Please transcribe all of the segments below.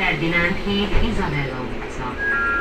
Ferdinánd híd Izabella utca.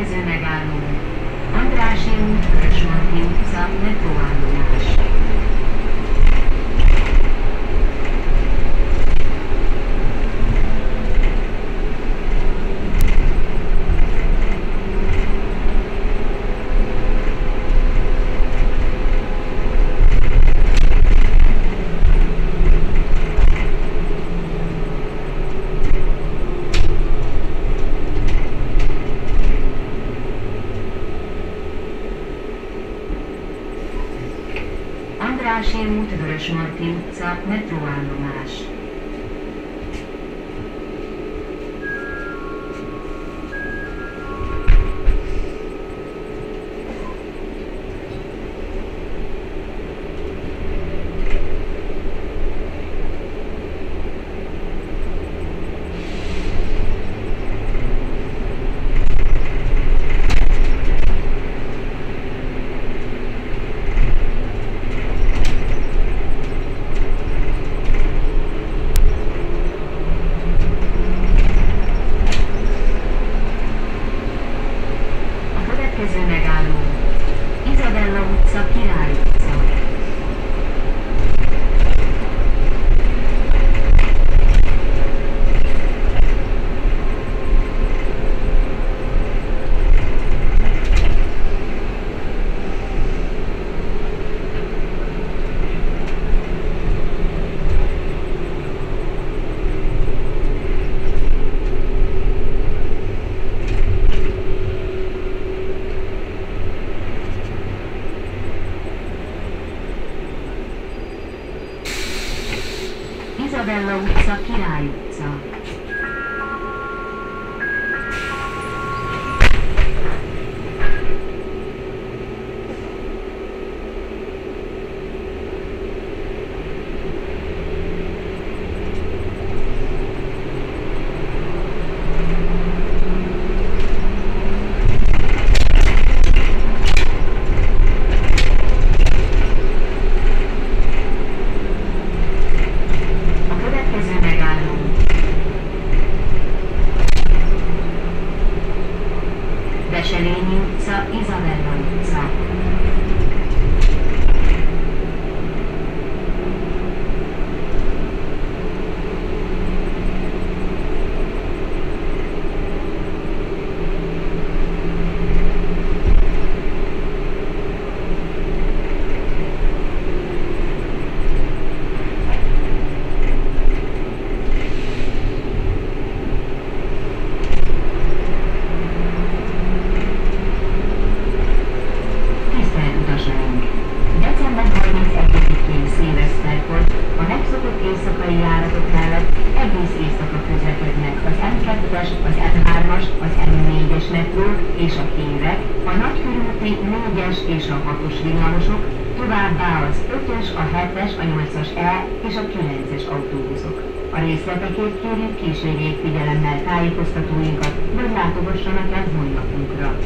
Következő megálló. Andrássy út Vörösmarty utca, metróállomás. Szombathely-Sémút Vörös Martin utca metróállomás. következő megálló. Izabella utca Király. Bello Sakirai, sa 1-es és a 6-os villamosok, továbbá az 5-es, a 7-es, a 8-as E és a 9-es autóbuszok. A részleteket kérjük kísérjék figyelemmel tájékoztatóinkat, vagy látogassanak el honlapunkra.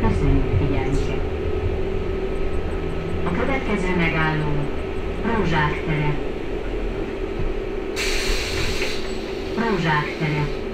Köszönjük figyelmüket! A következő megálló Rózsák tere. Rózsák tere.